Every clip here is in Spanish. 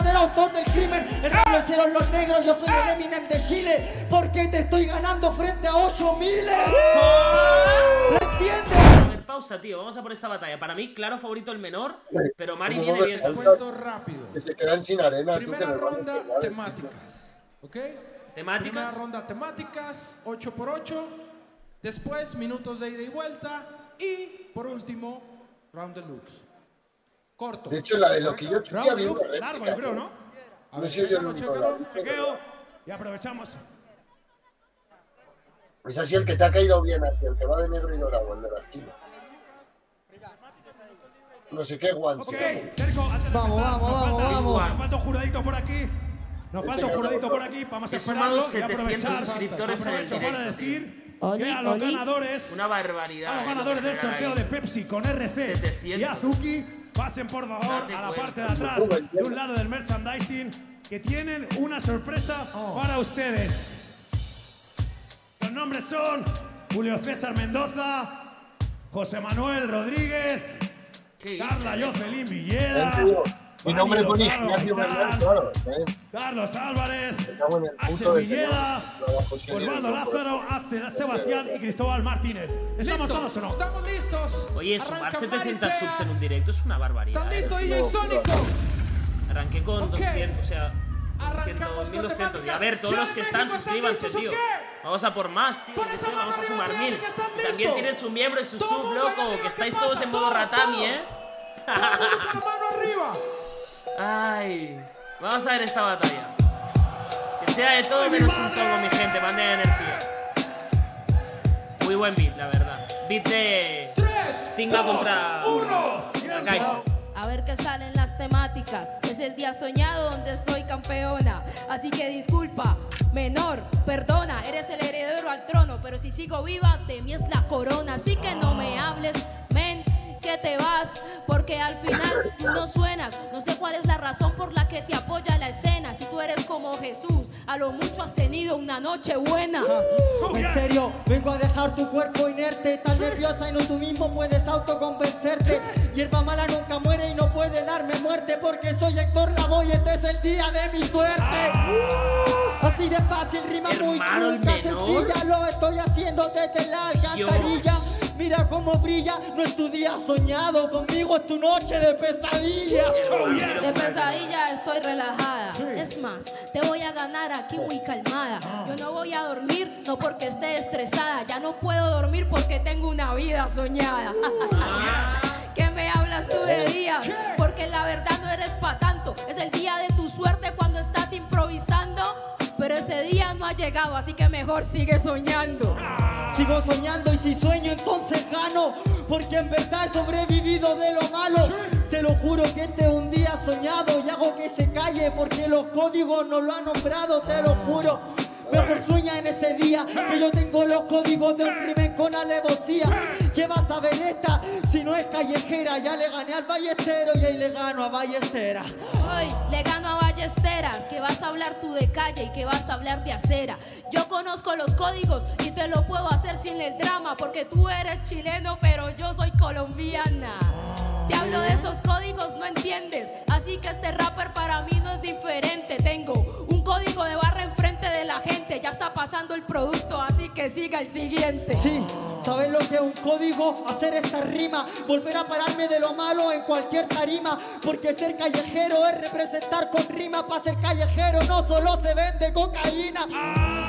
verdadero autor del crimen. Hicieron los negros, yo soy el Eminem de Chile. Porque te estoy ganando frente a 8 miles. ¿Lo entiendes? A ver, pausa, tío. Vamos a por esta batalla. Para mí, claro favorito el menor, pero Mari ¿Cómo viene bien. Cuento Cuento rápido. Que se quedan sin arena. tú que Primera ronda, temáticas. ¿Ok? Primera Temáticas. ronda, temáticas, 8 por 8 Después, minutos de ida y vuelta. Y, por último, round deluxe. Corto. De hecho, la de lo que yo chuté había una largo, yo creo, ¿no? A No ver, sé yo la- Chequeo. Y aprovechamos. Es así el que te ha caído bien aquí, el que va de negro y dorado, el de la esquina. No sé qué guante. Ok, Sergio, antes de Vamos, vamos, nos vamos, falta, vamos. Nos falta un juradito por aquí. Nos falta un juradito por aquí. Vamos a He esperarlo y aprovechar. 700 suscriptores en el aprovecho para decir Oli, que a los Oli. ganadores Una barbaridad. a los eh, ganadores del sorteo de Pepsi con RC 700. y Azuki pasen por favor a la parte de atrás de un lado del merchandising que tienen una sorpresa para ustedes. Los nombres son Julio César Mendoza, José Manuel Rodríguez, ¿Qué Carla? Jocelyn Villeda. Mi nombre pone Lozano Ignacio Bernal, claro. ¿eh? Carlos Álvarez, Axel Villeda, Osvaldo Lázaro, Axel Sebastián y Cristóbal Martínez. ¿Estamos ¿Listo? todos o no? Estamos listos. Oye, sumar Arranca 700 Maritea. subs en un directo es una barbaridad. ¿Están eh. listos, DJ Sónico? Arranqué con Ok. 200, o sea, 200, Arrancamos con 1200. Y a ver, todos los que están, México, ¿están suscríbanse, tío. Vamos a por más, tío. Sé, vamos a sumar mil. También tienen su miembro y su sub, loco. Que ¿qué estáis todos en modo ratami, eh. Mano arriba. Ay. Vamos a ver esta batalla. Que sea de todo menos un tomo, mi gente. Manden energía. Muy buen beat, la verdad. Beat de Tres, Stinga contra uno. Kaiser. A ver qué salen las temáticas. Es el día soñado donde soy campeona. Así que disculpa, menor, perdona. Eres el heredero al trono. Pero si sigo viva, de mí es la corona. Así que no me hables, men, que te vas. Porque al final tú no suenas. No sé cuál es la razón por la que te apoya la escena. Si tú eres como Jesús, a lo mucho has tenido una noche buena. En serio, vengo a dejar tu cuerpo inerte, tan nerviosa y no tú mismo puedes autoconvencerte. Hierba mala nunca muere y no puede darme muerte porque soy Héctor Lavoe y este es el día de mi suerte. Así de fácil, rima muy menor. sencilla, lo estoy haciendo desde la alcantarilla. Dios. Mira cómo brilla, no es tu día soñado, conmigo es tu noche de pesadilla. De pesadilla estoy relajada. Es más, te voy a ganar aquí muy calmada. Yo no voy a dormir, no porque esté estresada. Ya no puedo dormir porque tengo una vida soñada. ¿Qué llegado, así que mejor sigue soñando. Sigo soñando y si sueño entonces gano Porque en verdad he sobrevivido de lo malo. Te lo juro que este es un día soñado Y hago que se calle porque los códigos no lo han nombrado Te lo juro Mejor sueña en ese día que yo tengo los códigos de un crimen con alevosía. ¿Qué vas a ver esta si no es callejera? Ya le gané al ballestero y ahí le gano a ballestera. Hoy le gano a Ballesteras, que vas a hablar tú de calle y que vas a hablar de acera. Yo conozco los códigos y te lo puedo hacer sin el drama, porque tú eres chileno, pero yo soy colombiana. Te hablo de esos códigos, no entiendes. Así que este rapper para mí no es diferente. Tengo un código de barra enfrente de la gente. Ya está pasando el producto, así que siga el siguiente. Sí, ¿sabes lo que es un código? Hacer esta rima, volver a pararme de lo malo en cualquier tarima, porque ser callejero es representar con rima, para ser callejero no solo se vende cocaína,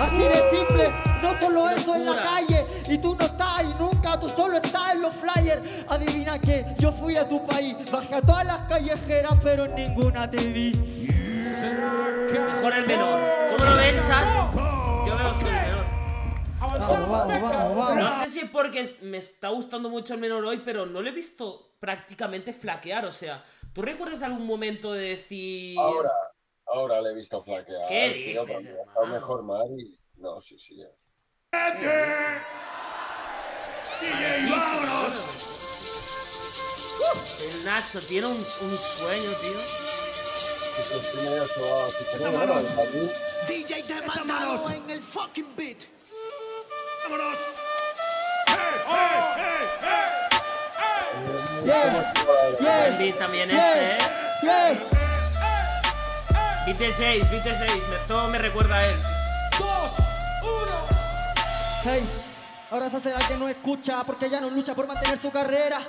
así de simple, no solo eso en la calle, y tú no estás y nunca, tú solo estás en los flyers, adivina que yo fui a tu país, bajé a todas las callejeras, pero en ninguna te vi. Mejor el menor. ¿Cómo lo ven, chat? Yo veo que el menor. Vamos, vamos, vamos, vamos. No sé si es porque me está gustando mucho el menor hoy, pero no lo he visto prácticamente flaquear. O sea, ¿tú recuerdas algún momento de decir. Ahora, ahora le he visto flaquear. ¿Qué tío, dices, hermano? mejor Mari. No, sí, sí. ya. El Nacho tiene un, un sueño, tío. DJ demandado en el fucking beat. ¡Vámonos! Yeah, Buen yeah, beat también este, ¿eh? Beat de 6, beat de 6. me- Todo me recuerda a él. Dos, uno. Hey, ahora se hace la que no escucha porque ya no lucha por mantener su carrera.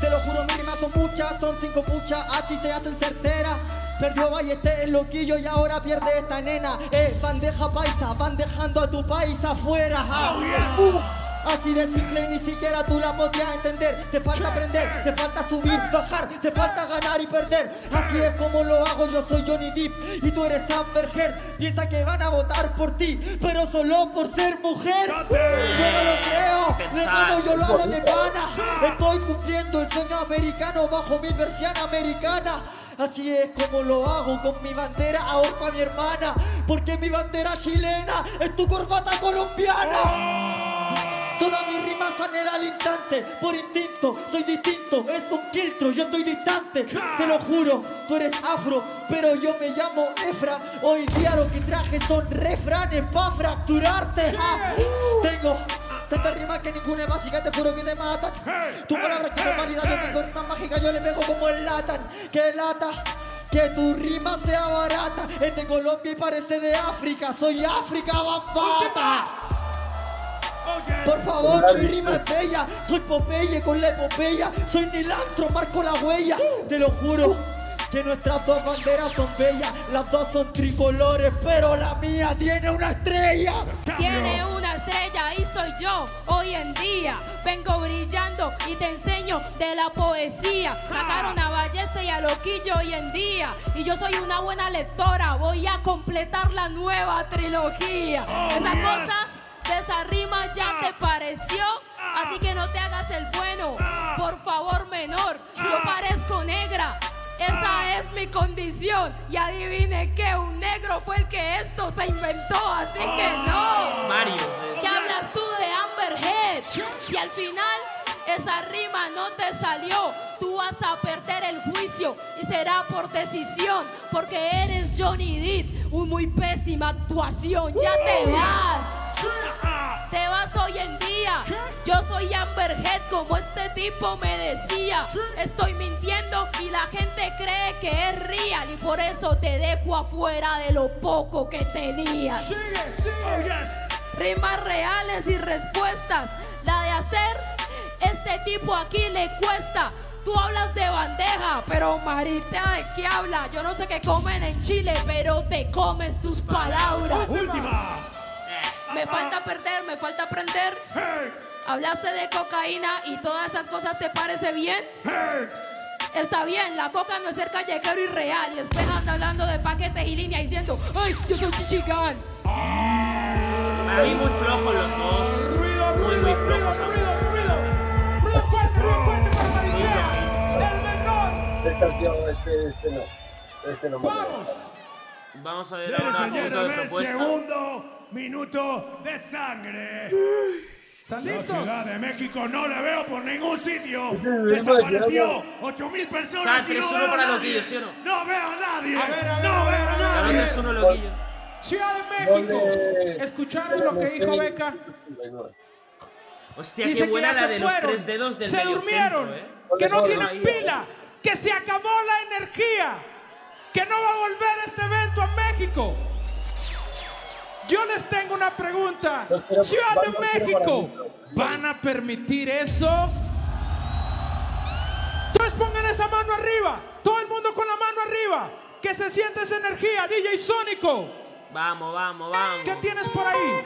Te lo juro, mis rimas son muchas, son cinco puchas, así se hacen certeras. Perdió Ballester el loquillo y ahora pierde esta nena. Eh, bandeja paisa, van dejando a tu país afuera. ah. Uh, Así de simple ni siquiera tú la podías entender. Te falta aprender, te falta subir, bajar, te falta ganar y perder. Así es como lo hago, yo soy Johnny Depp y tú eres Amber Heard. Piensa que van a votar por ti, pero solo por ser mujer. Yo no lo creo, nuevo yo lo hago de gana. Estoy cumpliendo el sueño americano bajo mi versión americana. Así es como lo hago con mi bandera, ahorco a mi hermana. Porque mi bandera chilena es tu corbata colombiana. Todas mis rimas salen al instante, por instinto, soy distinto, es un quiltro, yo estoy distante, te lo juro, tú eres afro, pero yo me llamo Efra, hoy día lo que traje son refranes pa' fracturarte, ah. tengo tantas rimas que ninguna es básica, te juro que te matan, tu palabra que no válida, yo tengo rimas mágicas, yo le pego como el latan, que lata. Que tu rima sea barata, es de Colombia y parece de África, soy África Bambata. Por favor, mi rima es bella. Soy Popeye con la epopeya. Soy Nilantro, marco la huella. Te lo juro. Que nuestras dos banderas son bellas, las dos son tricolores, pero la mía tiene una estrella. Tiene una estrella y soy yo hoy en día. Vengo brillando y te enseño de la poesía. Sacaron a Ballesta y a Loquillo hoy en día. Y yo soy una buena lectora. Voy a completar la nueva trilogía. Esa cosa de esa rima ya te pareció. Así que no te hagas el bueno. Por favor, menor. Yo parezco negra. Esa es mi condición. Y adivine que un negro fue el que esto se inventó. Así que no. Mario. ¿Qué hablas tú de Amber Heard? Si al final esa rima no te salió, tú vas a perder el juicio y será por decisión, porque eres Johnny Depp. Un muy pésima actuación, ya te vas. Te vas hoy en día. Soy Amber Heard, como este tipo me decía. Estoy mintiendo y la gente cree que es real. Y por eso te dejo afuera de lo poco que tenías. Sigue, sigue. Rimas reales y respuestas. La de hacer, este tipo aquí le cuesta. Tú hablas de bandeja, pero Marita, ¿de qué habla? Yo no sé qué comen en Chile, pero te comes tus palabras. Última. Me falta perder, me falta aprender. Hey, Hablaste de cocaína y todas esas cosas te parece bien. hey. Está bien, la coca no es ser callejero y real. Y después anda hablando de paquetes y líneas diciendo, ¡ay, yo soy chichigán! A mí muy flojos los dos. Ruido, Muy, ruido, muy ruido, flojos ruido, ambos. ruido. Ruido fuerte, ruido fuerte para Maritea. El menor. Esta canción, este, este no. Este no me Vamos. Vamos a ver ahora propuesta. segundo minuto de sangre. ¿Están La listos? Ciudad de México no le veo por ningún sitio. Desapareció Ciudad 8 mil personas. O sea, y no 3-1 veo para a. Loquillo, ¿sí o no? No veo a nadie. A ver, a ver, no a ver, veo a a. Ganó nadie. 3-1 Loquillo. Ciudad de México. ¿Escucharon lo que dijo Beca? Hostia, Dice qué buena la se de los fueron, tres dedos del se durmieron, centro, ¿eh? que no tienen pila, que se acabó la energía, que no va a volver este evento a México. Yo les tengo una pregunta. Quiero- Ciudad de México. ¿van a permitir eso? Entonces pongan esa mano arriba, todo el mundo con la mano arriba, que se siente esa energía, DJ Sónico. Vamos, vamos, vamos. ¿Qué tienes por ahí?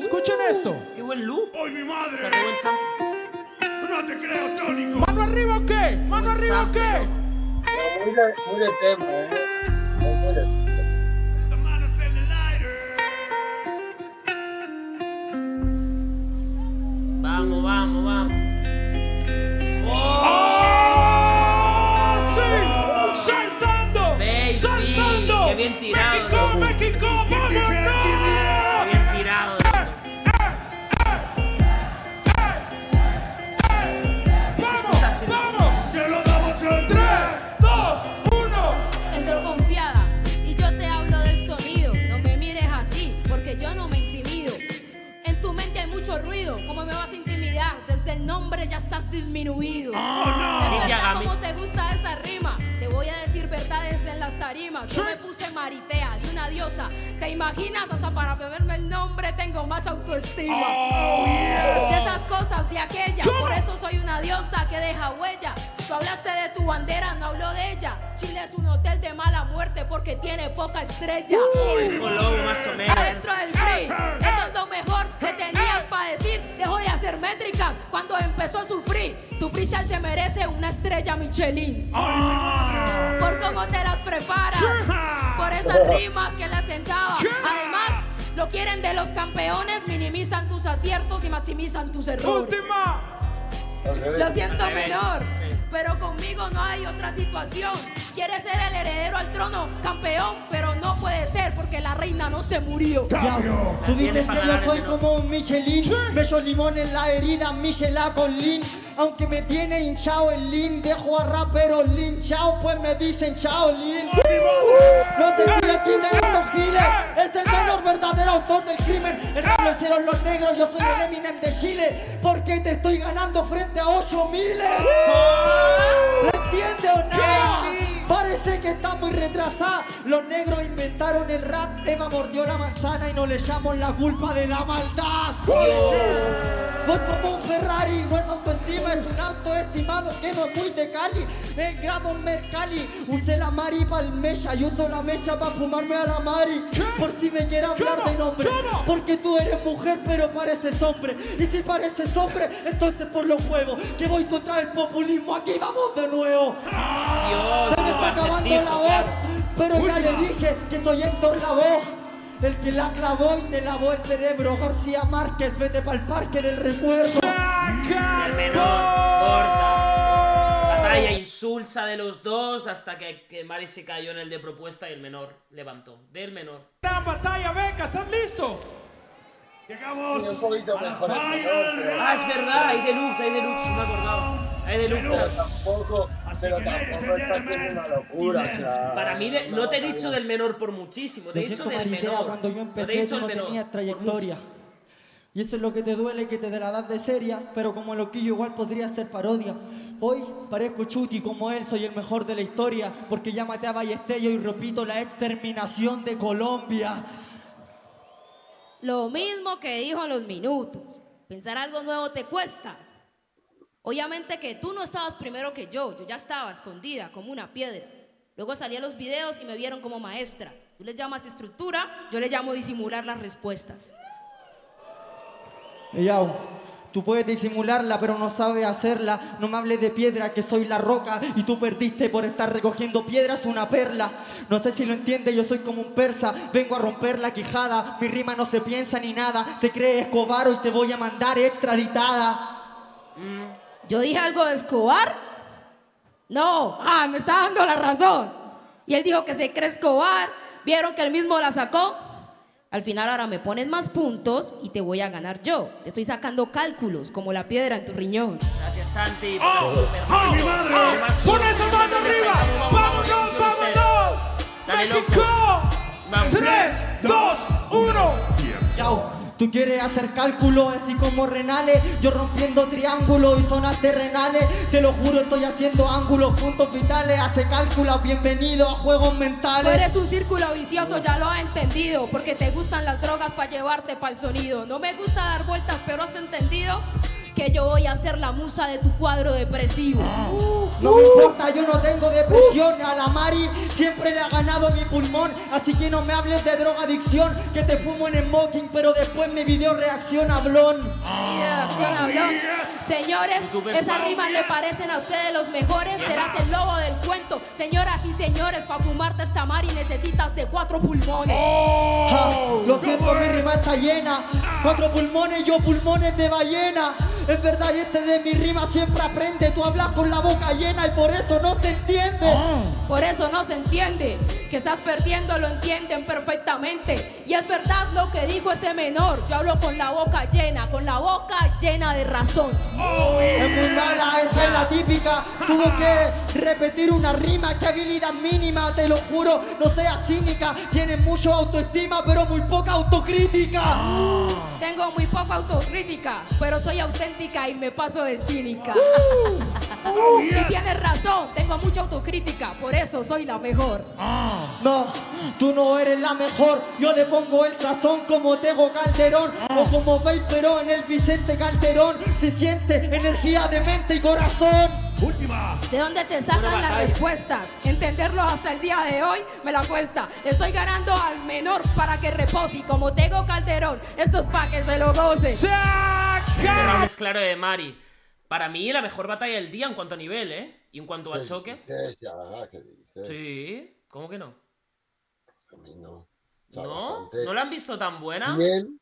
Escuchen esto. Qué buen loop. ¡Ay, mi madre! buen sample. ¡No te creo, Sónico! ¿Mano arriba o qué? ¿Mano Buen arriba o qué? No, muy de, muy de tema, ¿eh? Vamos, nombre ya estás disminuido. ¡Oh, no! ¿Te Lidia gusta Gami. cómo te gusta esa rima? Te voy a decir verdades en las tarimas. Yo me puse maritea de una diosa. ¿Te imaginas? Hasta para beberme el nombre tengo más autoestima. De esas cosas de aquella. Por eso soy una diosa que deja huella. Tú hablaste de tu bandera, es un hotel de mala muerte porque tiene poca estrella. Lobo más o menos. Adentro del free, eso es lo mejor que tenías para decir. Dejó de hacer métricas cuando empezó a sufrir. Tu freestyle se merece una estrella Michelin. Por cómo te las preparas, por esas rimas que le atentaba. Además, lo quieren de los campeones, minimizan tus aciertos y maximizan tus errores. Última. Lo siento, menor, pero conmigo no hay otra situación. Quieres ser el heredero al trono, campeón, pero no puede ser porque la reina no se murió. Ya, tú dices que yo soy como un Michelin, me echo limón en la herida, Michelin con Lin. Aunque me tiene hinchado el Lin, dejo a raperos Lin, chao, pues me dicen chao Lin. No sé si aquí es el menor verdadero autor del crimen. El rap lo hicieron los negros, yo soy el Eminem de Chile, porque te estoy ganando frente a 8 miles. ¿Lo entiende o nada? Parece que está muy retrasada. Los negros inventaron el rap. Eva mordió la manzana y no le echamos la culpa de la maldad. Voy como un Ferrari, nuestra autoestima es un auto estimado que no es muy de Cali. En grado Mercali, usé la Mari pa'l mecha y uso la mecha para fumarme a la Mari. Por si me quiere hablar de nombre. Porque tú eres mujer pero pareces hombre. Y si pareces hombre, entonces por los huevos. Que voy contra el populismo. Aquí vamos de nuevo. Dios, Se me está acabando la voz, pero ya le dije que soy Héctor Lavoe. El que la clavó y te lavó el cerebro. García Márquez, vete pa'l parque del recuerdo. El menor, corta. Batalla insulsa de los dos hasta que, que Mari se cayó en el de propuesta y el menor levantó. Del menor. Gran batalla, Beca, ¿estás listo? Llegamos un poquito a mejor final Ah, es verdad, hay deluxe, hay deluxe, no me acordaba. Hay Pero deluxe. tampoco, pero tampoco está haciendo una locura. O sea, Para mí, de- no te he dicho del menor por muchísimo, te he Lo dicho del menor. cuando yo No te he empecé dicho tú no del menor. tenías por trayectoria. Y eso es lo que te duele, que te de la edad de seria, pero como loquillo igual podría ser parodia. Hoy parezco chuti como él, soy el mejor de la historia, porque ya maté a Ballestero y repito la exterminación de Colombia. Lo mismo que dijo en los minutos. Pensar algo nuevo te cuesta. Obviamente que tú no estabas primero que yo, yo ya estaba escondida como una piedra. Luego salí a los videos y me vieron como maestra. Tú les llamas estructura, yo le llamo disimular las respuestas. Yao, tú puedes disimularla, pero no sabes hacerla. No me hables de piedra, que soy la roca y tú perdiste por estar recogiendo piedras una perla. No sé si lo entiendes, yo soy como un persa. Vengo a romper la quijada. Mi rima no se piensa ni nada. Se cree Escobar y te voy a mandar extraditada. ¿Yo dije algo de Escobar? No, ah, me está dando la razón. Y él dijo que se cree Escobar, vieron que él mismo la sacó. Al final ahora me pones más puntos y te voy a ganar yo. Te estoy sacando cálculos como la piedra en tu riñón. Gracias, Santi, super ¡Ay, mi madre! ¡Pon esa mano arriba! ¡Vámonos, vámonos! ¡México! Vamos. 3, 2, 1. Yao, tú quieres hacer cálculos así como renales. Yo rompiendo triángulos y zonas terrenales. Te lo juro, estoy haciendo ángulos, puntos vitales. Hace cálculos, bienvenido a juegos Tú mentales. eres un círculo vicioso, ya lo has entendido, porque te gustan las drogas para llevarte para el sonido. No me gusta dar vueltas, pero has entendido que yo voy a ser la musa de tu cuadro depresivo. No me importa, yo no tengo depresión. A la Mari siempre le ha ganado mi pulmón. Así que no me hables de drogadicción. Que te fumo en smoking, pero después mi video reacciona blon. Y de acción habló. Señores, esas rimas le parecen a ustedes los mejores. Serás el lobo del cuento. Señoras y señores, para fumarte esta Mari necesitas de cuatro pulmones. Ja, lo siento, mi rima está llena. Cuatro pulmones, yo pulmones de ballena. Es verdad, y este de mi rima siempre aprende. Tú hablas con la boca llena y por eso no se entiende. Por eso no se entiende Que estás perdiendo lo entienden perfectamente. Y es verdad lo que dijo ese menor. Yo hablo con la boca llena, con la boca llena de razón. Es muy mala, esa es la típica. Tuvo que repetir una rima, qué habilidad mínima, te lo juro, no seas cínica. Tienes mucho autoestima, pero muy poca autocrítica. Tengo muy poca autocrítica, pero soy auténtica y me paso de cínica. Y tienes razón, tengo mucha autocrítica, por eso soy la mejor. No, tú no eres la mejor. Yo le pongo el sazón como Tego Calderón o como Perón en el Vicente Calderón. Se siente energía de mente y corazón. Última. ¿De dónde te sacan las respuestas? Entenderlo hasta el día de hoy me la cuesta. Estoy ganando al menor para que repose y como Tego Calderón, esto es para que se lo goce. ¡Se Este round es claro de Mari. Para mí, la mejor batalla del día en cuanto a nivel, ¿eh? Y en cuanto ¿Qué al choque. dices, ya? ¿Qué dices? Sí. ¿Cómo que no? A mí no. O sea, ¿No? bastante ¿No la han visto tan buena? Bien,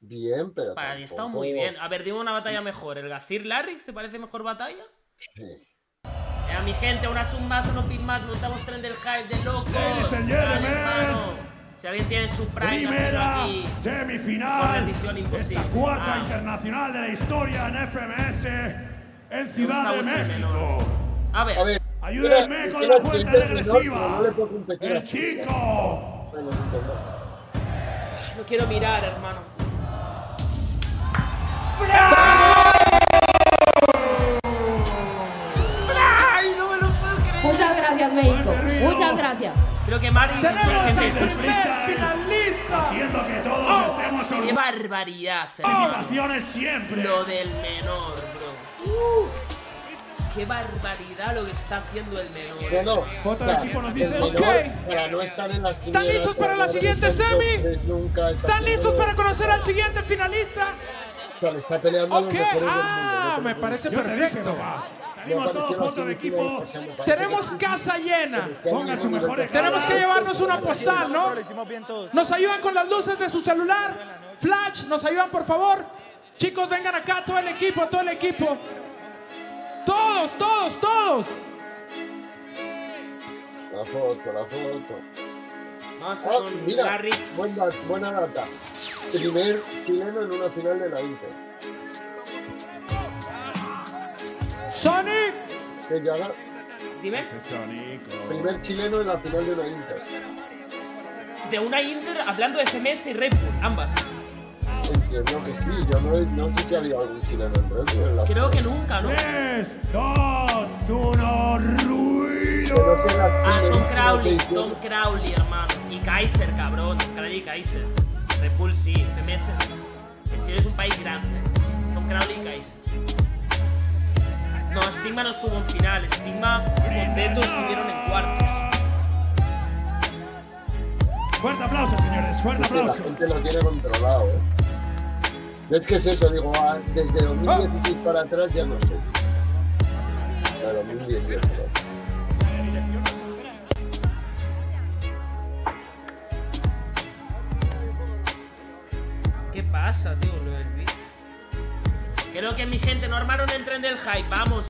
bien, pero Para mí está muy bien. A ver, dime una batalla mejor. ¿El Gazir Larrix te parece mejor batalla? Sí. Eh, mi gente, una sub más, unos pin más, montamos tren del hype de locos. Ladies and Dale, hermano. Si alguien tiene su prime, Primera aquí. Semifinal. decisión imposible. Esta cuarta internacional de la historia en FMS en Me Ciudad de México. A ver, A ver, Ayúdenme con la cuenta regresiva. El chico. No quiero mirar, hermano. ¡Ay, gracias, México. Muchas gracias. Creo que Mari se ¡Tenemos y primer finalista! Haciendo que todos Oh. estemos ¡Qué orgullosos. barbaridad, hermano! Equipaciones siempre. Lo del menor, bro. Uh, ¡Qué barbaridad lo que está haciendo el menor! No, no. Foto de o sea, equipo nos el dice- Ok. Para no estar en las ¿Están listos para la siguiente semi? nunca, está ¿Están listos para conocer al siguiente finalista? está peleando a los mejores del mundo, ah, me te parece Yo te dije, perfecto. papá. Me Salimos todos foto de equipo. Tenemos casa llena. Pongan año su mejor Tenemos que llevarnos una postal, ¿no? ¿Nos ayudan con las luces de su celular? Flash, ¿nos ayudan por favor? Chicos, vengan acá, todo el equipo, todo el equipo. Todos, todos, todos. La foto, la foto. Vamos Ah, mira, Larrix. buen da- buena data. Primer chileno en una final de la Inter. Sonic, Que llega Dime, primer chileno en la final de una Inter. de una Inter hablando de FMS y Red Bull, ambas. Entiendo que sí, yo no, no sé si había algún chileno en Red Bull en la Creo que nunca, ¿no? 3, 2, 1, Que ruido. no la Ah, Tom Crowley, edición. Tom Crowley, hermano. Y Kaiser, cabrón. Crowley y Kaiser. Red Bull sí, FMS. no. El Chile es un país grande. Tom Crowley y Kaiser. No, Stigma no estuvo en final. Stigma con Beto estuvieron en cuartos. Fuerte aplauso, señores. Fuerte que la aplauso. gente lo tiene controlado, ¿eh? Es que es eso, digo, ah, desde 2016 para atrás ya no sé. De 2018. ¿no? ¿Qué pasa, tío? Creo que mi gente no armaron el tren del hype. Vamos.